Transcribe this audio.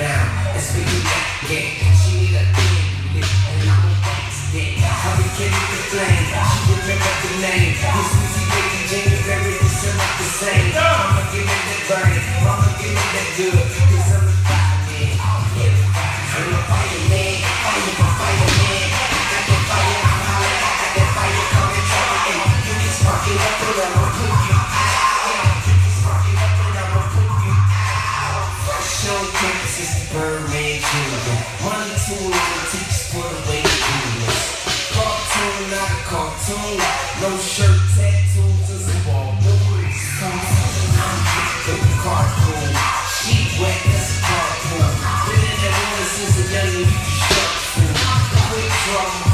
down and spit it back again. She need a thing and I'm a wax that. Be killing the flame. She remember the name. This sweetie baby January, this sound like the same. Mama give me that burn, mama give me that good. Cause I'm a fireman, yeah, I'm a fireman, fire for fireman. I got that fire, I'm hollering, I got that fire coming, trouble, and you can spark it up and the Birdman Jr. Money tune on the teachers for the way to do this. Cartoon, not a cartoon. No shirt, tattoos, and some ball boys. I'm the cartoon. She wet, that's a cartoon. Been in that water since a young and you can shark food. Quick draw.